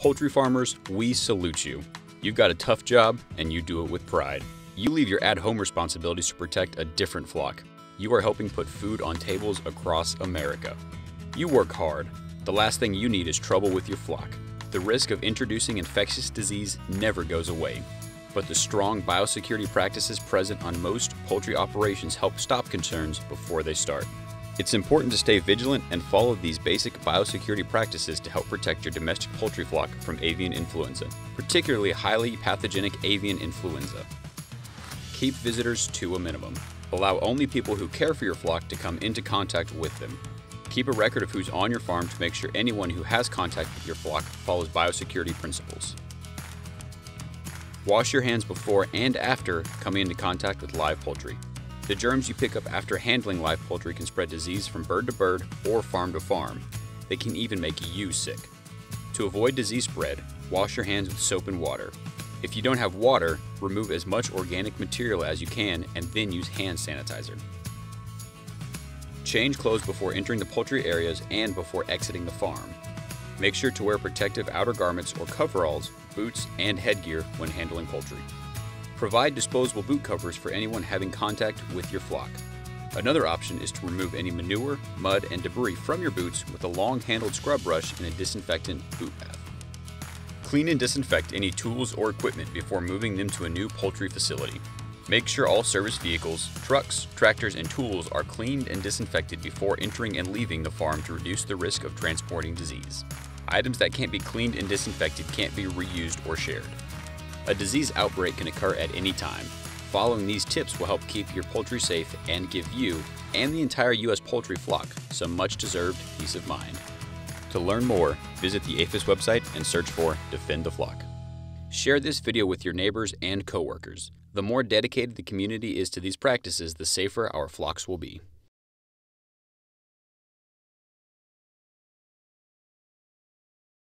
Poultry farmers, we salute you. You've got a tough job and you do it with pride. You leave your at home responsibilities to protect a different flock. You are helping put food on tables across America. You work hard. The last thing you need is trouble with your flock. The risk of introducing infectious disease never goes away. But the strong biosecurity practices present on most poultry operations help stop concerns before they start. It's important to stay vigilant and follow these basic biosecurity practices to help protect your domestic poultry flock from avian influenza, particularly highly pathogenic avian influenza. Keep visitors to a minimum. Allow only people who care for your flock to come into contact with them. Keep a record of who's on your farm to make sure anyone who has contact with your flock follows biosecurity principles. Wash your hands before and after coming into contact with live poultry. The germs you pick up after handling live poultry can spread disease from bird to bird or farm to farm. They can even make you sick. To avoid disease spread, wash your hands with soap and water. If you don't have water, remove as much organic material as you can and then use hand sanitizer. Change clothes before entering the poultry areas and before exiting the farm. Make sure to wear protective outer garments or coveralls, boots, and headgear when handling poultry. Provide disposable boot covers for anyone having contact with your flock. Another option is to remove any manure, mud, and debris from your boots with a long handled scrub brush and a disinfectant boot bath. Clean and disinfect any tools or equipment before moving them to a new poultry facility. Make sure all service vehicles, trucks, tractors, and tools are cleaned and disinfected before entering and leaving the farm to reduce the risk of transporting disease. Items that can't be cleaned and disinfected can't be reused or shared. A disease outbreak can occur at any time. Following these tips will help keep your poultry safe and give you and the entire U.S. poultry flock some much deserved peace of mind. To learn more, visit the APHIS website and search for Defend the Flock. Share this video with your neighbors and coworkers. The more dedicated the community is to these practices, the safer our flocks will be.